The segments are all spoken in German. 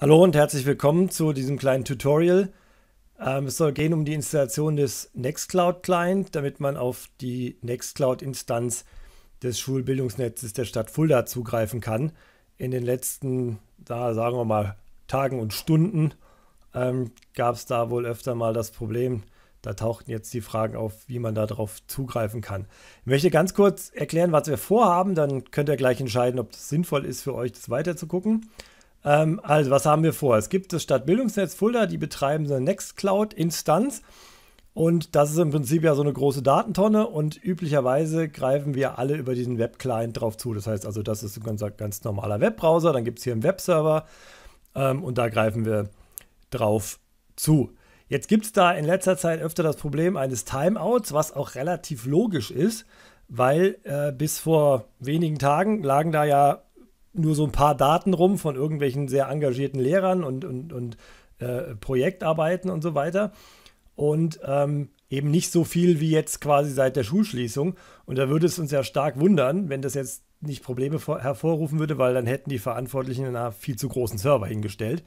Hallo und herzlich willkommen zu diesem kleinen Tutorial. Ähm, es soll gehen um die Installation des Nextcloud Client, damit man auf die Nextcloud-Instanz des Schulbildungsnetzes der Stadt Fulda zugreifen kann. In den letzten, da sagen wir mal, Tagen und Stunden ähm, gab es da wohl öfter mal das Problem, da tauchten jetzt die Fragen auf, wie man darauf zugreifen kann. Ich möchte ganz kurz erklären, was wir vorhaben, dann könnt ihr gleich entscheiden, ob es sinnvoll ist für euch, das weiter zu gucken. Ähm, also, was haben wir vor? Es gibt das Stadtbildungsnetz Fulda, die betreiben so eine Nextcloud-Instanz. Und das ist im Prinzip ja so eine große Datentonne und üblicherweise greifen wir alle über diesen Web-Client drauf zu. Das heißt also, das ist ein ganz, ganz normaler Webbrowser, dann gibt es hier einen Webserver ähm, und da greifen wir drauf zu. Jetzt gibt es da in letzter Zeit öfter das Problem eines Timeouts, was auch relativ logisch ist, weil äh, bis vor wenigen Tagen lagen da ja nur so ein paar Daten rum von irgendwelchen sehr engagierten Lehrern und, und, und äh, Projektarbeiten und so weiter. Und ähm, eben nicht so viel wie jetzt quasi seit der Schulschließung. Und da würde es uns ja stark wundern, wenn das jetzt nicht Probleme hervorrufen würde, weil dann hätten die Verantwortlichen einen viel zu großen Server hingestellt.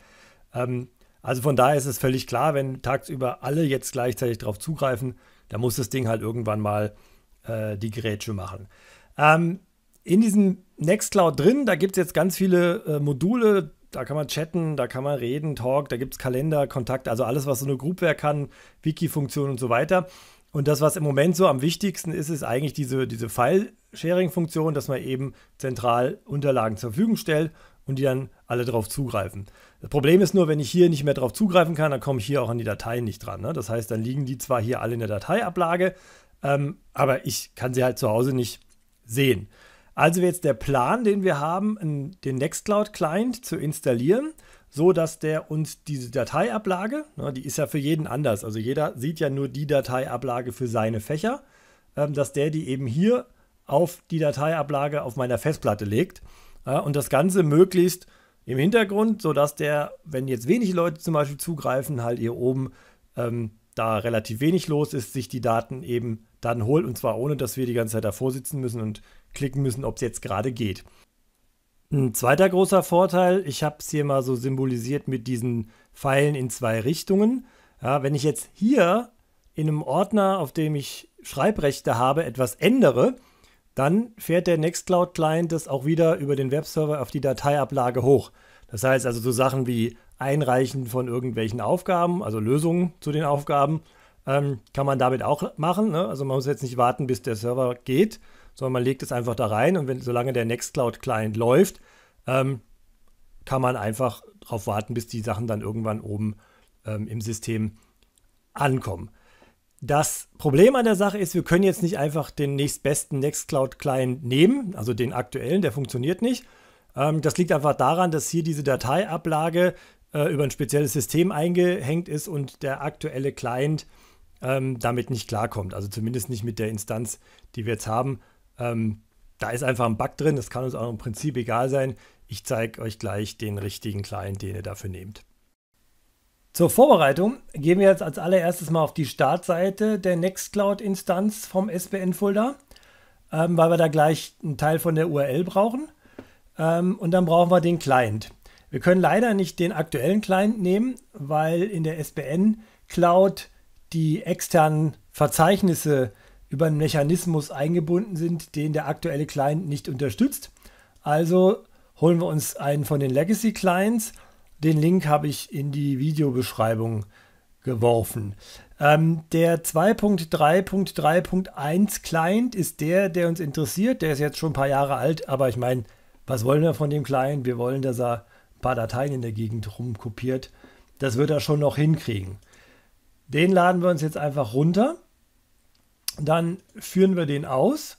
Ähm, also von daher ist es völlig klar, wenn tagsüber alle jetzt gleichzeitig darauf zugreifen, dann muss das Ding halt irgendwann mal äh, die Gerätsche machen. Ähm, in diesem Nextcloud drin, da gibt es jetzt ganz viele äh, Module, da kann man chatten, da kann man reden, Talk, da gibt es Kalender, Kontakt, also alles, was so eine Groupware kann, Wiki-Funktion und so weiter. Und das, was im Moment so am wichtigsten ist, ist eigentlich diese, diese File-Sharing-Funktion, dass man eben zentral Unterlagen zur Verfügung stellt und die dann alle darauf zugreifen. Das Problem ist nur, wenn ich hier nicht mehr darauf zugreifen kann, dann komme ich hier auch an die Dateien nicht dran. Ne? Das heißt, dann liegen die zwar hier alle in der Dateiablage, ähm, aber ich kann sie halt zu Hause nicht sehen. Also jetzt der Plan, den wir haben, den Nextcloud-Client zu installieren, so dass der uns diese Dateiablage, ne, die ist ja für jeden anders, also jeder sieht ja nur die Dateiablage für seine Fächer, ähm, dass der die eben hier auf die Dateiablage auf meiner Festplatte legt und das Ganze möglichst im Hintergrund, sodass der, wenn jetzt wenig Leute zum Beispiel zugreifen, halt hier oben ähm, da relativ wenig los ist, sich die Daten eben dann holt und zwar ohne, dass wir die ganze Zeit davor sitzen müssen und klicken müssen, ob es jetzt gerade geht. Ein zweiter großer Vorteil, ich habe es hier mal so symbolisiert mit diesen Pfeilen in zwei Richtungen. Ja, wenn ich jetzt hier in einem Ordner, auf dem ich Schreibrechte habe, etwas ändere, dann fährt der Nextcloud-Client das auch wieder über den Webserver auf die Dateiablage hoch. Das heißt also so Sachen wie Einreichen von irgendwelchen Aufgaben, also Lösungen zu den Aufgaben, ähm, kann man damit auch machen. Ne? Also man muss jetzt nicht warten, bis der Server geht, sondern man legt es einfach da rein und wenn, solange der Nextcloud-Client läuft, ähm, kann man einfach darauf warten, bis die Sachen dann irgendwann oben ähm, im System ankommen. Das Problem an der Sache ist, wir können jetzt nicht einfach den nächstbesten Nextcloud-Client nehmen, also den aktuellen, der funktioniert nicht. Ähm, das liegt einfach daran, dass hier diese Dateiablage äh, über ein spezielles System eingehängt ist und der aktuelle Client ähm, damit nicht klarkommt. Also zumindest nicht mit der Instanz, die wir jetzt haben. Ähm, da ist einfach ein Bug drin, das kann uns auch im Prinzip egal sein. Ich zeige euch gleich den richtigen Client, den ihr dafür nehmt. Zur Vorbereitung gehen wir jetzt als allererstes mal auf die Startseite der Nextcloud-Instanz vom SBN-Folder, ähm, weil wir da gleich einen Teil von der URL brauchen. Ähm, und dann brauchen wir den Client. Wir können leider nicht den aktuellen Client nehmen, weil in der SBN Cloud die externen Verzeichnisse über einen Mechanismus eingebunden sind, den der aktuelle Client nicht unterstützt. Also holen wir uns einen von den Legacy Clients. Den Link habe ich in die Videobeschreibung geworfen. Ähm, der 2.3.3.1 Client ist der, der uns interessiert. Der ist jetzt schon ein paar Jahre alt, aber ich meine, was wollen wir von dem Client? Wir wollen, dass er ein paar Dateien in der Gegend rumkopiert. Das wird er schon noch hinkriegen. Den laden wir uns jetzt einfach runter. Dann führen wir den aus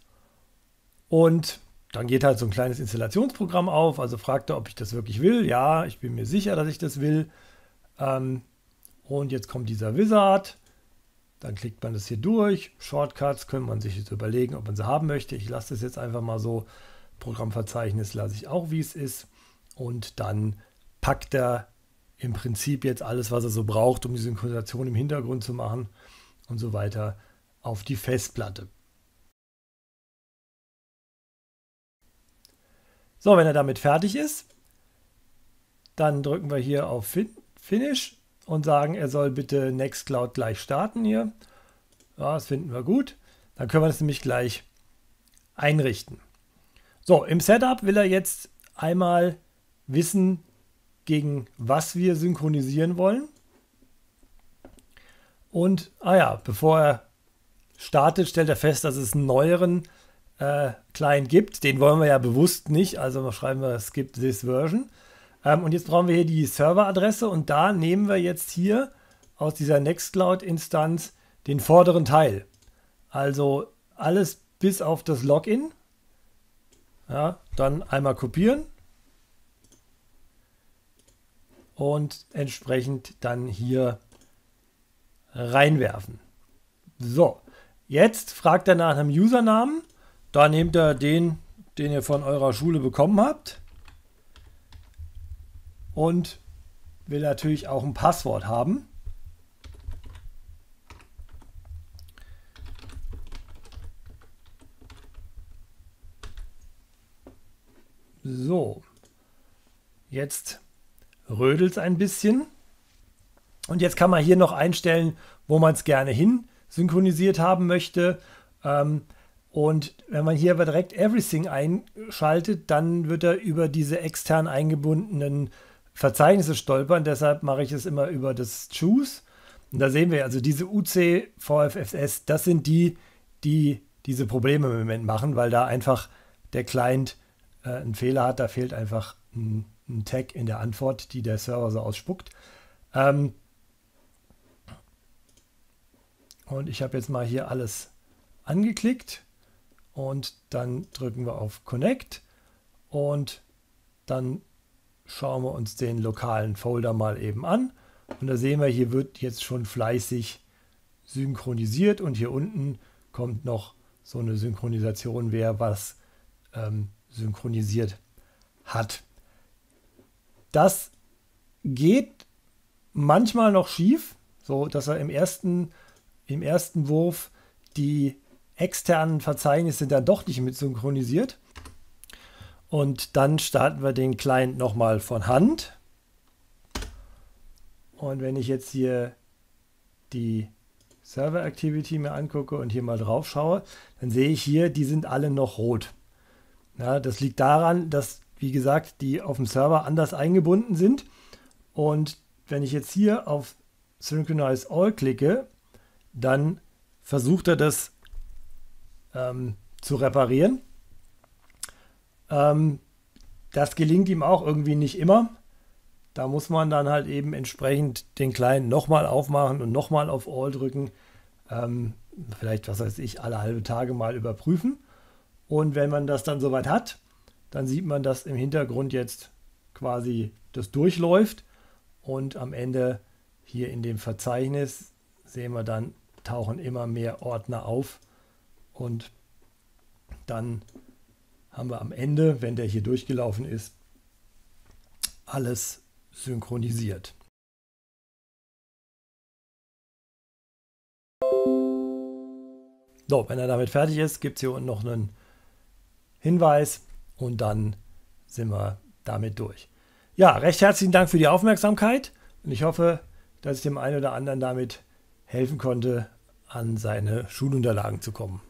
und dann geht halt so ein kleines Installationsprogramm auf. Also fragt er, ob ich das wirklich will. Ja, ich bin mir sicher, dass ich das will. Ähm, und jetzt kommt dieser Wizard. Dann klickt man das hier durch. Shortcuts können man sich jetzt überlegen, ob man sie haben möchte. Ich lasse das jetzt einfach mal so. Programmverzeichnis lasse ich auch, wie es ist. Und dann packt er im Prinzip jetzt alles, was er so braucht, um die Synchronisation im Hintergrund zu machen und so weiter, auf die Festplatte. So, wenn er damit fertig ist, dann drücken wir hier auf fin Finish und sagen, er soll bitte Nextcloud gleich starten hier. Ja, das finden wir gut. Dann können wir das nämlich gleich einrichten. So, im Setup will er jetzt einmal wissen, gegen was wir synchronisieren wollen. Und, ah ja, bevor er startet, stellt er fest, dass es einen neueren äh, Client gibt. Den wollen wir ja bewusst nicht, also schreiben wir skip this version. Ähm, und jetzt brauchen wir hier die Serveradresse und da nehmen wir jetzt hier aus dieser Nextcloud-Instanz den vorderen Teil. Also alles bis auf das Login. Ja, dann einmal kopieren und entsprechend dann hier reinwerfen. So, jetzt fragt er nach einem Usernamen. Da nehmt ihr den, den ihr von eurer Schule bekommen habt. Und will natürlich auch ein Passwort haben. So, jetzt rödelt es ein bisschen. Und jetzt kann man hier noch einstellen, wo man es gerne hin synchronisiert haben möchte. Ähm, und wenn man hier aber direkt Everything einschaltet, dann wird er über diese extern eingebundenen Verzeichnisse stolpern. Deshalb mache ich es immer über das Choose. Und da sehen wir also diese UC VFSS, das sind die, die diese Probleme im Moment machen, weil da einfach der Client äh, einen Fehler hat. Da fehlt einfach ein, ein, Tag in der Antwort, die der Server so ausspuckt. Ähm, und ich habe jetzt mal hier alles angeklickt und dann drücken wir auf Connect und dann schauen wir uns den lokalen Folder mal eben an. Und da sehen wir, hier wird jetzt schon fleißig synchronisiert und hier unten kommt noch so eine Synchronisation, wer was ähm, synchronisiert hat. Das geht manchmal noch schief, so dass er im ersten, im ersten Wurf die externen Verzeichnisse dann doch nicht mit synchronisiert. Und dann starten wir den Client nochmal von Hand. Und wenn ich jetzt hier die Server Activity mir angucke und hier mal drauf schaue, dann sehe ich hier, die sind alle noch rot. Ja, das liegt daran, dass, wie gesagt, die auf dem Server anders eingebunden sind. Und wenn ich jetzt hier auf Synchronize All klicke, dann versucht er das ähm, zu reparieren. Ähm, das gelingt ihm auch irgendwie nicht immer. Da muss man dann halt eben entsprechend den Client nochmal aufmachen und nochmal auf All drücken. Ähm, vielleicht, was weiß ich, alle halbe Tage mal überprüfen. Und wenn man das dann soweit hat, dann sieht man, dass im Hintergrund jetzt quasi das durchläuft. Und am Ende hier in dem Verzeichnis sehen wir dann, tauchen immer mehr Ordner auf. Und dann haben wir am Ende, wenn der hier durchgelaufen ist, alles synchronisiert. So, wenn er damit fertig ist, gibt es hier unten noch einen Hinweis und dann sind wir damit durch. Ja, recht herzlichen Dank für die Aufmerksamkeit und ich hoffe, dass ich dem einen oder anderen damit helfen konnte, an seine Schulunterlagen zu kommen.